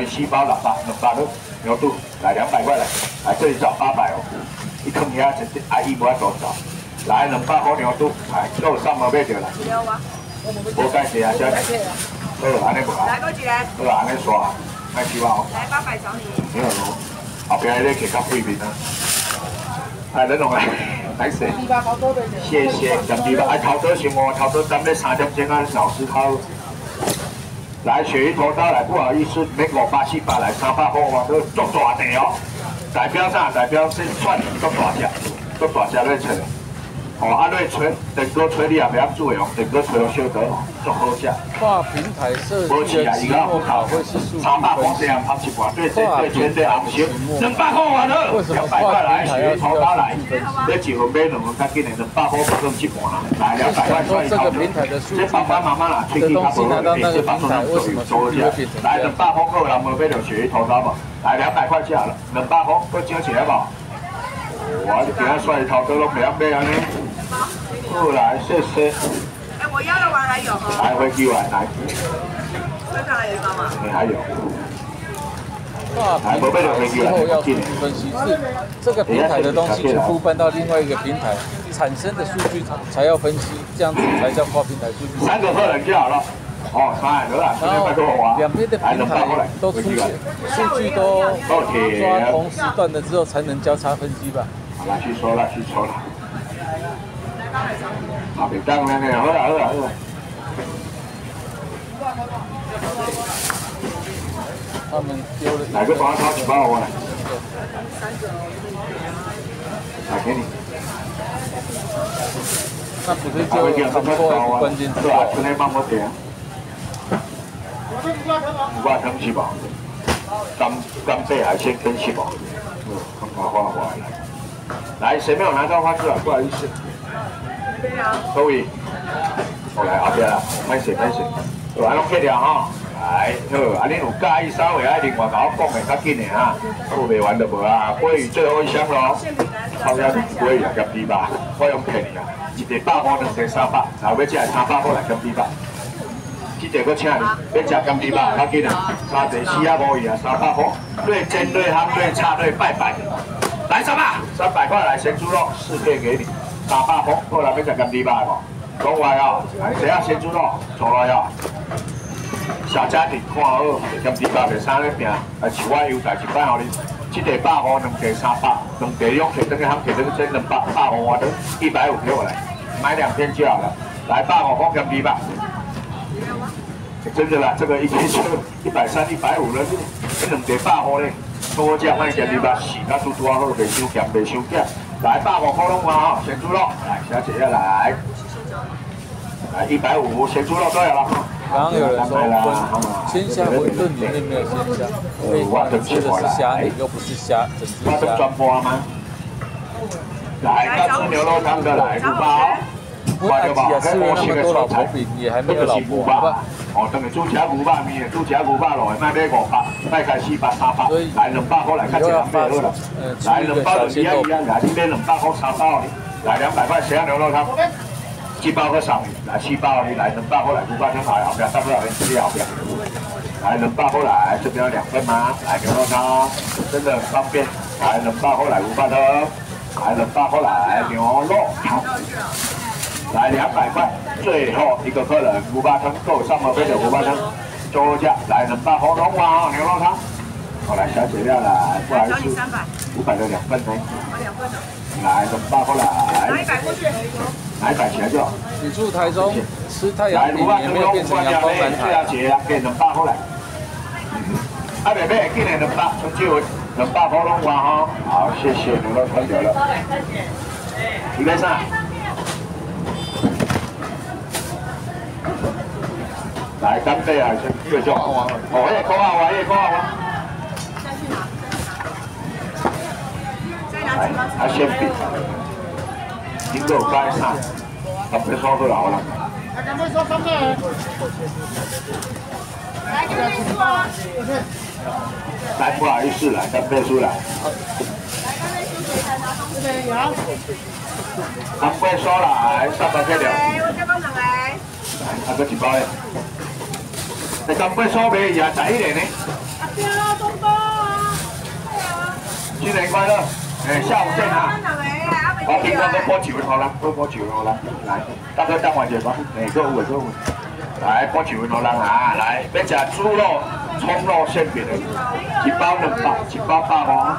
一细胞两百两百六牛肚，来两百块来，来这里找八百哦，一坑你一只，阿姨不要多找，来两百块牛肚，来肉上毛贝就来。要吗？我感谢啊，小姐。好，安个不啊？来个几来？好，个尼刷，来几碗哦？来八百找你。没有咯，后边那个叫贵宾啊。哎，恁两个，来谁？谢谢，兄弟们，哎，头多行哦，头多咱们三点钟啊，老师他。来选一头刀来，不好意思，美国巴西巴来三百块哦，都做大的哦。代表啥？代表是算做大只，做大只来吹。哦，啊，你吹，电锅吹你也袂晓煮的哦，电锅吹哦烧得哦，做好食。跨平台设计的寂寞跑会是数据三百块这样拍一半，对对对，全对红烧，两百块完了，两百块来，鳕鱼头刀来，你一份买两份，较紧的，两百块不用一半啦，来两百块算一套。这爸爸妈妈啦，最近他不会给这把手上做做一下，来两百块够了，没买到鳕鱼头刀吧？来两百块价了，两百块够交钱吧？我就给他算一套，都拢不要买安尼。过来，谢谢。哎，我要的碗还有吗。来，回去碗来。身上还有一包吗？你还有。跨平台之后要数据分析，是这个平台的东西去互搬到另外一个平台产生的数据才要分析，这样子才叫跨平台数据。三个客人就好了。哦，三个了，然后两边的平台都出现数据都抓同时段的之后，才能交叉分析吧。来去说了，去说了。啊，别当了呢，好啦好啦好啦。他们丢了。哪个帮他掏几包我来？来给你。那不是就很多关键字啊？今天帮我点。五百汤是吧？干干贝海鲜跟是吧？嗯，很花花花来，谁没有拿到花枝啊？不好意思。各位，我来后边啦，开始开始，来拢去掉哈。来，好，啊，恁有介意稍微爱另外甲我讲的较紧的哈，付未完就无啊。鲑鱼最后一箱咯，好呀，鲑鱼啊，咸猪吧，我用骗你啊，一个百块，两个三百，然后要吃三百块来咸猪吧。这个搁请你，要吃咸猪吧，较紧啊，三个四啊五鱼啊，三百块，对煎对汤对叉对拜拜，来三百，三百块来咸猪肉，四片给你。三百块，过来要食咸猪吧哦，讲话哦，谁要咸猪肉，坐来哦。小家庭看好，咸猪吧袂生咧拼，啊，是我优待一摆互你，一个百五，两个三百，两个用摕等去含摕等去两百百五我都一百五给我来，买两片就好了，来百五块咸猪吧。真的啦，这个一天就一百三、一百五了，这两个百五咧，多只买咸猪吧，洗甲拄拄好，袂伤咸，袂伤咸。来八五块龙啊，咸猪肉，来小姐要来，来一百五咸猪肉都有了。刚刚有人说鲜虾馄饨里面没有鲜虾，所以话吃的是虾，又不是虾，整只虾。这转播吗？来，要吃牛肉汤的来，五包。我阿姐啊，吃了那么多老也还没有老婆吧？哦，等于煮吃牛肉面，煮吃牛肉落，卖买五百，卖开四百、三百，来两百块来看一两百好了。来两百就一来这边两百块三包，来两百块咸牛肉汤，七包个上面，来七包你来两百块来五百汤来后边，差不多人吃后边。来两百块来，这边有两份吗？来牛肉汤，真的很方便。来两百块来五百汤，来两百块来牛肉汤。来两百块，最后一个客人五八汤够上了杯的五八汤，桌价来两百红龙王牛肉汤。好来小姐要来，不好意思，五百的两份呢。来两百过来。拿一百过去。拿一百起来就好。你住台中，吃太阳饼也没有变成阳光蓝台。小姐给两百过来。阿妹妹，给你两百，从这位两百红龙王哈。好，谢谢牛肉汤有了。你在上。来干杯啊！先这种，哦，也够啊，我也够啊，我。再去拿。再拿几包？啊，先比。经过干啥？干杯烧都老了。来干杯烧干杯。来干杯烧啊！来，不好意思，来干杯出来。来干杯烧水，来拿东西。这边有。干杯烧来，三百块两。来，我这帮人来。来，还有几包嘞？来当不说白也一点呢。阿爹啦，哥啊，新年快乐！哎，下午见啊。我平常都泼酒好了，都泼酒好了。来，大哥当晚酒吧，哎，各位各位，来泼酒好了啊！来，别吃猪肉、葱肉馅饼的，一包两包，一包八包。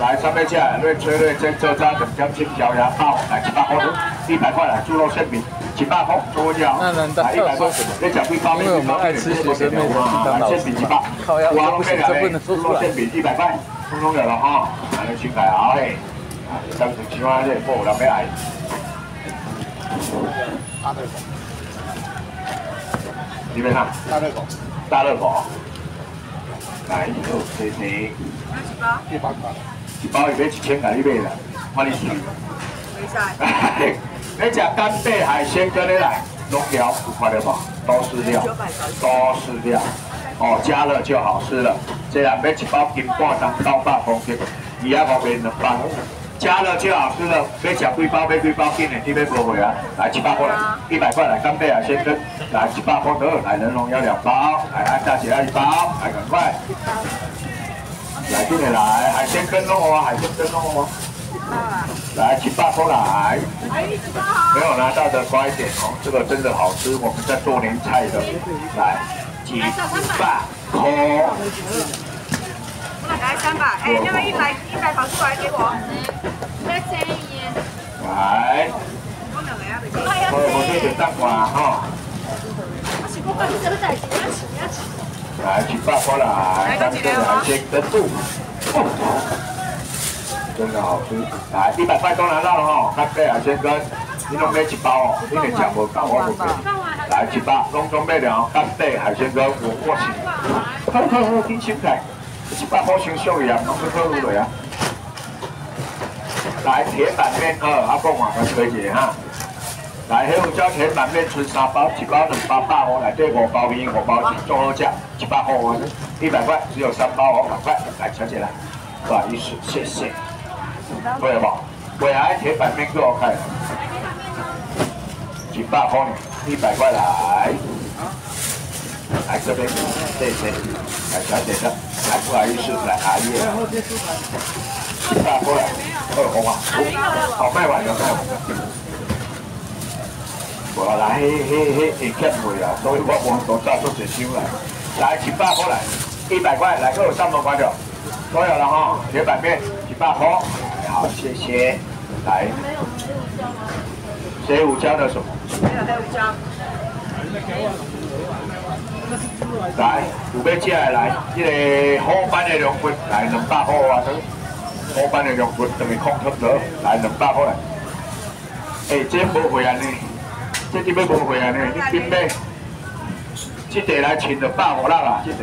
来，上面吃，瑞脆瑞蒸做渣等姜青椒鸭包，来七八块，一百块来，猪肉馅饼，七八块，多少？那难道要说什么？因为我们爱吃学生妹的当老师，靠要说不行，这不能说出来。馅饼一百块，通通有了哈，来来请来啊嘿。当时喜欢这不能被爱。大热狗，你们看，大热狗，大热狗，来，谢谢。一百块，一包要买一千块，你买啦，看。没晒。你吃干贝海鲜跟你来，弄条五块的吧，都是料，都是料。哦，加热就好吃了。这样买一包金半当九百公斤，二百块两包。加热就好吃了，要吃几包买几包，今年你买不会啊？来七八块来，一百块来干贝海鲜跟来七八块得，来人龙要两包，来安大姐要一包，来赶快，来今年来海鲜跟肉哦，海鲜跟肉哦，来七八块来，没有拿到的乖一点哦，这个真的好吃，我们在做年菜的，来几百块。来三百，哎，那个一百一百跑出来给我。来这一来。我我这边蛋花哈。来，七八块来，干贝海鲜跟肚，真的好吃。来，一百块都拿到了哈，干贝海鲜跟，你拢买一包哦，你连讲无讲我不给。来，七八，拢准备了，干贝海鲜跟我过去。好好好，听清楚。一百块先收呀，弄个套路来啊！来铁板面二，阿公话个推荐哈。来黑胡椒铁板面纯三包，一包两包百块，来对五包面五包钱，做好价一百块哦，一百块只有三包哦，赶快来小姐来，不好意思，谢谢。对了吧？未来铁板面够好看，一百块，一百块来。来这边，谢谢，来小姐的，来不好意思，来阿姨，大过来，二红啊，好卖完了，卖完了。我来，嘿嘿嘿，会欠费啊，所以我我都早做一箱来。来，七百过来，一百块，来给我三百块的，都有了哈，铁板面，一百块，好，谢谢。来，没有黑胡椒的什么？没有黑胡椒。来，有要吃的来，这个好版的凉粉来两百块啊！好版的凉粉等于空特得来两百块。哎，这无会安尼，这点要无会安尼，你点买？这地来称两百五啦啦，这地，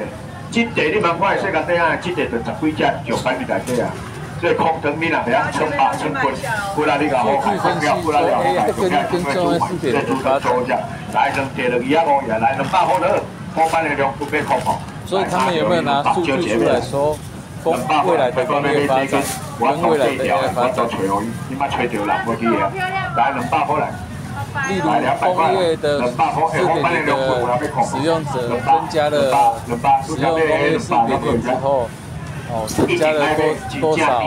这地你们看世界底啊，这地就十几只上班的来底啊。所以空藤你若袂晓称霸称棍，不然你个好海空调，不然你好海空调，怎么做嘛？这主要做只来两地了，二百五也来两百块了。所以他们有没有拿数据出来说，工未来的工业发展，跟未来的工业发展？来两百块来，例如工业的四点零的使用者增加了使用工业四点零之后，哦，增加了多多少？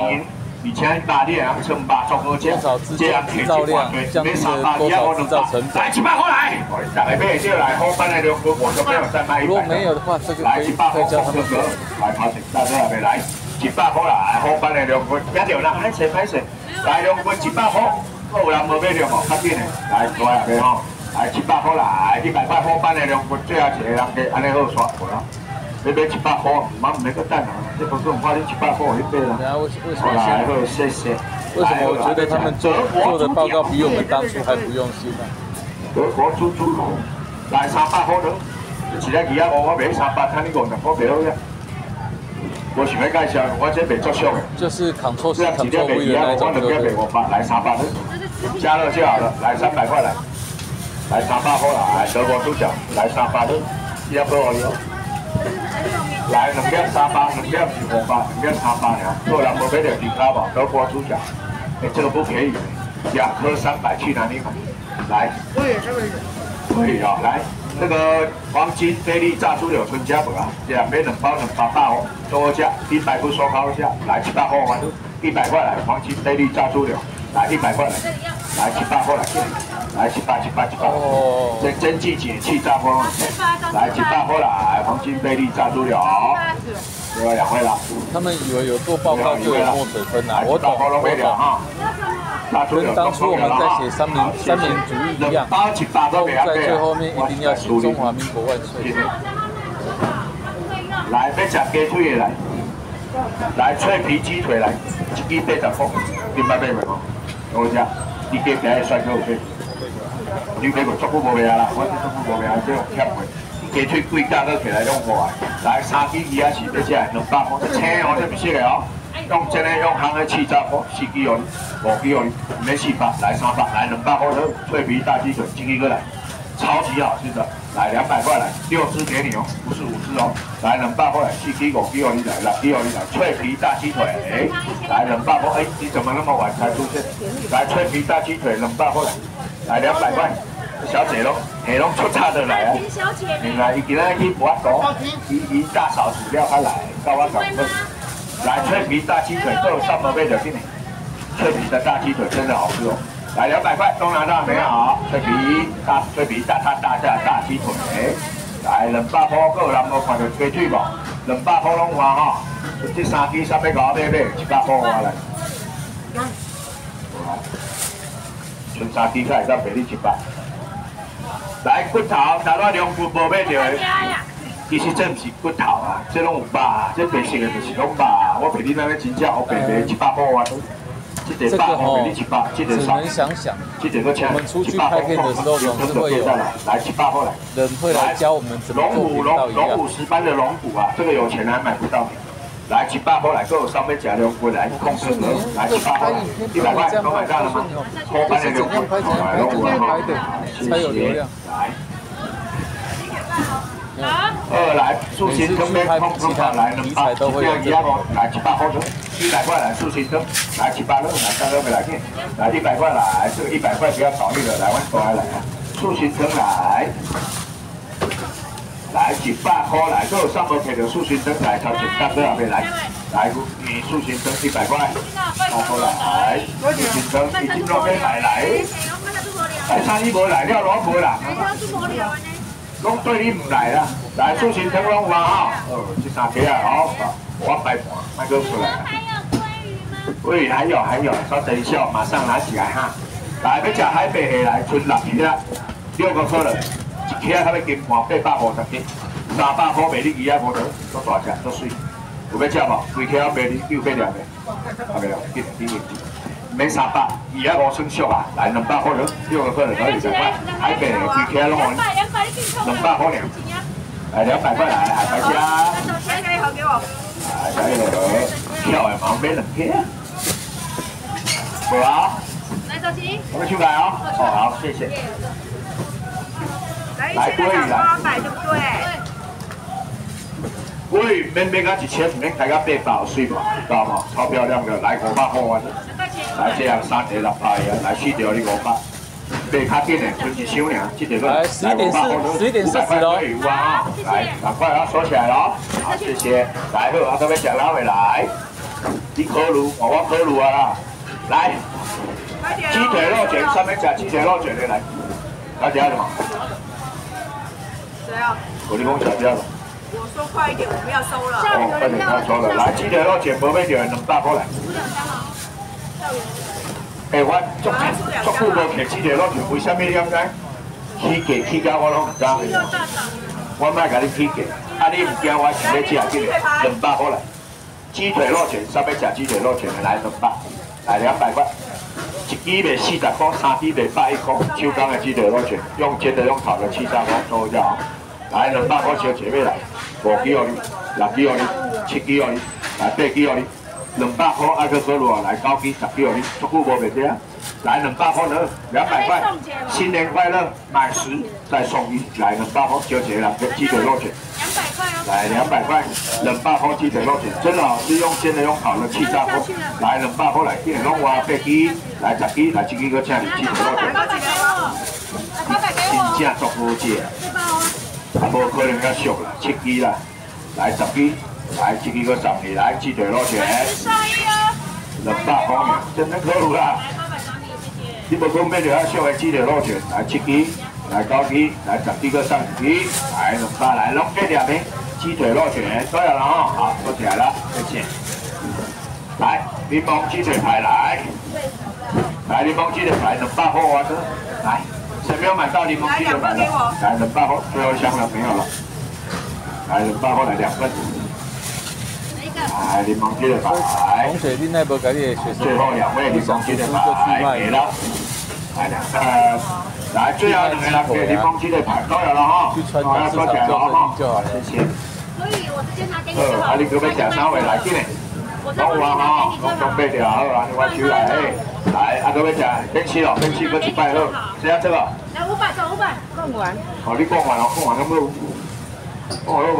以前打猎啊，称霸中国建，这样制造量，降低了多少制造成本？来，七八过来，来买就来，后半的两百。如果没有的话，这个可以可以叫他们来跑钱，大家来来，七八过来，后半的两股，一条啦，拍谁拍谁，来两股七八块，有人无买两毛，较紧的，来过来的吼，来七八块来，一百块后半的两股，最后一个人给安尼好刷过啦。你买一百块，妈唔买个蛋啊！这不是我花你一百块去买啦。好来，谢谢。为什么我觉得他们做做的报告比我们当初还不用心呢？德国猪猪来三百块咯，一日二啊五，我买三百，看你五十块买好呀。我想要介绍，我这卖作秀的。就是扛错是扛错位的那种，对不对？我百来三百的，加热就好了，来三百块来，来三百块来，德国猪脚来三百的，要不我有。来两点三八，两点是五八，两点三八呀。做人无买着其他吧，德国猪脚，哎，这个不便宜，两颗三百去哪里买？来，可以，可以，可以啊，来，这个黄金菲力炸猪柳春家本啊，两边两包两包大哦，多价一百不说高价，来七八块嘛，一百块来黄金菲力炸猪柳，来一百块来，来七八块来，来七八七八七八，这蒸汽解气炸锅，来七八块来黄金贝利炸猪柳，另外两位了。他们以为有做报告就有墨水分啊，我懂我懂。跟当初我们在写三民三民主义一样，在最后面一定要写中华民国万岁。来，要吃鸡腿的。来，来脆皮鸡腿来，一支八十块，明白未？好食，你鸡皮会酸口脆。你这个足久无卖啊啦，我足久无卖啊，这种欠货。鸡腿贵价都起来用货啊，来三斤鱼也是要吃，两百块，青哦，这不是的哦。用真的用行的气炸锅，四斤哦，五斤哦，没四百，来三百，来两百块的脆皮大鸡腿，进一个来，超级好吃的，来两百块来，六只给你哦，不是五只哦，来两百块来，四支五支哦，你来，六支哦，你来，脆皮大鸡腿，哎，来两百块，哎，你怎么那么晚才出现？来脆皮大鸡腿两百块来，来两百块，小姐喽，你拢出差的来啊？你来，你今天去不讲，一一大嫂子料他来，到我讲分。来脆皮大鸡腿，都有上百倍的给你。脆皮的大鸡腿真的好吃哦。来两百块，都拿到没有？脆皮大脆皮大大大价大鸡腿。来两百块，各有人无看到鸡腿无？两百块拢换哈。这三支三百五买买，一百块换来。剩三支才会当卖你一百。来骨头，大多两骨无买着的。其实这不是骨头啊，这拢有肉，这白色的就是拢肉。我陪你那个真正好白白一百块啊！这个哦，只能想想。我们出去拍片的时候，总是会有人会来教我们怎么做龙骨龙骨石斑的龙骨啊，这个有钱人买不到。来七八块来，够上面加两块来，控制的来七八块，一百块都买到了吗？多拍点龙骨，来龙骨哈，才有流量。来。二来，来两百，这样一样哦，来一百块来来七八六，来三六没来见，来一百块来，这个一百块不要来我过来来，来，来几百块来，都有上门配的素心灯来，大哥来，来你一百块，好过来，素心灯一斤多边来来，来生意无来了，老。拢对你唔来啦，来出钱成龙话哈，哦，这三支啊，好，我摆盘，卖个出来。还有桂鱼吗喂，还有还有，稍等一下，马上拿起来哈。来，要吃海白蟹来，存六支啦，六个客人，一克他要金盘八百五十斤，三百块卖你鱼啊，无得，都大只，都水。有要吃无？规克要卖你九百两的，好没有？给给给。免三百，二百五算俗啊！来两百块了，六个客人可以两百，海白贵起来拢两百块两，来两百块来。来，这个给我。来，这个票的旁边两片。好啊。来，手机。我们去买哦。哦，好，谢谢。来，贵来。买对不对？喂免免到一千，免开到八百，水嘛，知道吗？超漂亮的，来五百块啊！来这样三条六排啊，来四条你五百，卖较紧的，剩一箱尔，这条来十一点四，十一点四十喽。来，赶快啊，收起来喽。好，谢谢。来，好，啊，各位小老妹来，你烤炉，我我烤炉啊啦。来，鸡腿肉卷，上面加鸡腿肉卷的来，来第二个嘛。谁啊？我你讲小第二个。我说快一点，我们要收了。哦，快点，要收了。来，鸡腿肉卷，不会点，两大包来。哎，我足足久无摕鸡腿肉卷，为什么你咁解？起价起价我拢唔知。我卖甲你起价，啊你唔惊我是要吃啊？几两百块来。鸡腿肉卷，上面吃鸡腿肉卷的来两百，来两百块。一支卖四十块，三支卖百一块。手工的鸡腿肉卷，用煎的用烤的，七三块收一下。来两百块小姐妹来，五支哦你，六支哦你，七支哦你，来八支哦你。两百块爱去喝路来高级十几哦，你足久无卖只，来两百块了，两百块，新年快乐，买十再送一，来两百块就结了，鸡腿肉卷，两百块哦，来两百块，两百块鸡腿肉卷，真的好吃，用煎的用烤的气炸锅，来两百块来，今日拢话八支，来十支，来一支个请你鸡腿肉卷，真正足好食。啊，无可能较俗啦，七支啦，来十支，来七支个十二，来鸡腿肉卷，两百块元，真的可以啦。你不讲买着较俗的鸡腿肉卷，来七支，来九支，来十支个三十支，来两百来，拢计两名鸡腿肉卷，都有了哈，好，收起来了，再见。来，柠檬鸡腿排来，来柠檬鸡腿排两百块啊，哥来。谁没有买到柠檬鸡腿排的？来两百块，最后一箱了，没有了。来两百块来两份。来柠檬鸡腿排。同学，你那部给你的学生，最后两位柠檬鸡的排给了。来两个，来最后两个来给柠檬鸡的排都有了哈，好，要收起来了哈，谢谢。所以我直接拿给你就好。啊，你可不可以讲三位来进来？讲完哈，讲讲八条好啊，你我手来诶。来，啊，各位讲，分期哦，分期过一百好，谁要这个？来五百，走五百，讲完。哦，你逛完了，逛完咁多，讲好不？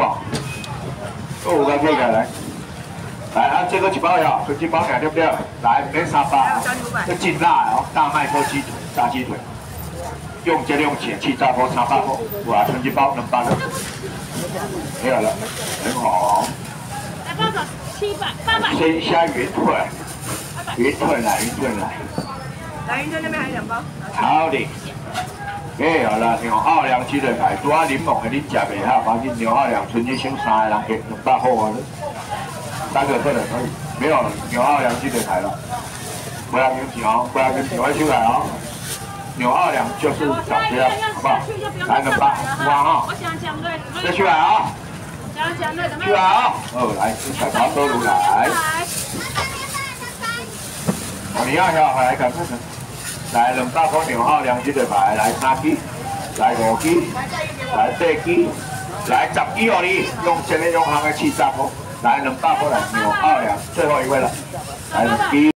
讲有个可以来。来，啊，这个一包呀，这一包两对不对？来，没沙发，这劲辣哦，大麦克鸡腿，炸鸡腿，用这用钱去炸锅三百块，哇，成一包能包了，没有了，很好。来爸爸？七百，八百。鲜虾云腿，云腿来，云腿来。来，云腿那边还有两包。好的。没有了，牛奥良鸡腿排，拄啊柠檬的你食袂好，反正牛奥良春节剩三个人给两百块啊，三个客人可以，没有牛奥良鸡腿排了，不要跟钱哦，不要跟钱，快出来哦。牛奥良就是小学，好不好？来两百，哇哈！我想讲对，再出来啊！讲讲对，怎么出来啊！哦，来，小桃收入来。你要要来看看看。来两百块牛奥良鸡腿排，来三支，来五支，来八支，来十支哦你，用这个用行的气炸锅，来两百块来牛二两，最后一位了，来第一。